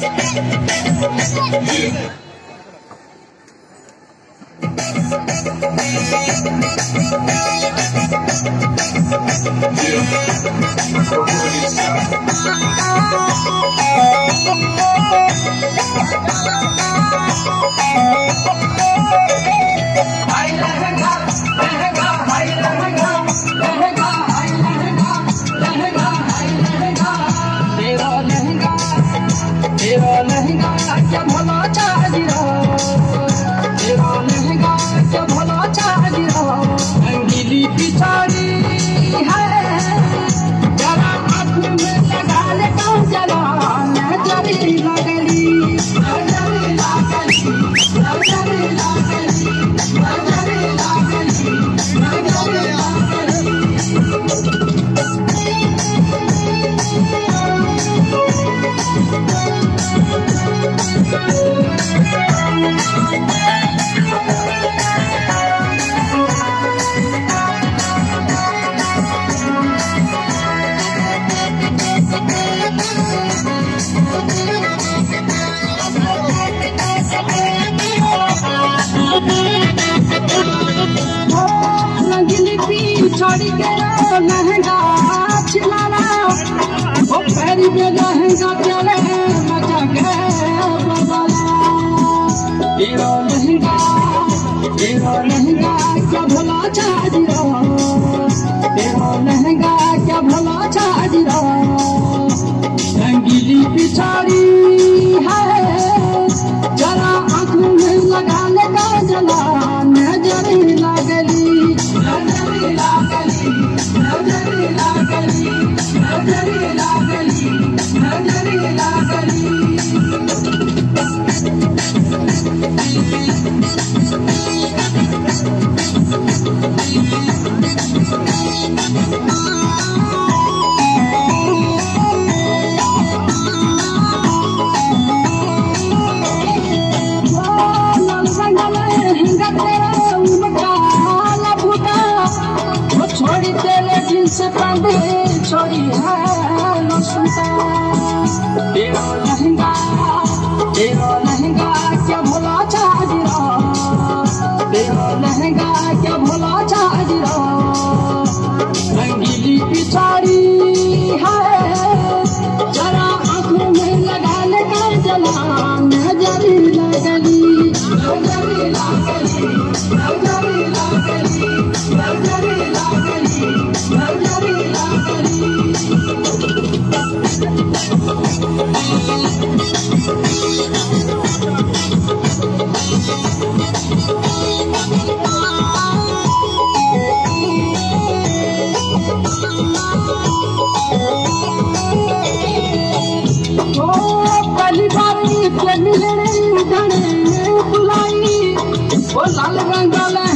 Yeah. Yeah. Lehenga खिलाना वो पैरी में लहंगा चले मज़ा गए लहंगा लहंगा क्या भला चाह दिया तेरे दिल से बंधे छोड़ी है तेरा लहंगा तेरा लहंगा क्या भुला चाह तेरा लहंगा बुलाई। वो लाल रंग वाले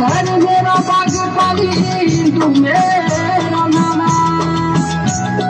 घर मेरा बाजू पाली हिंदू में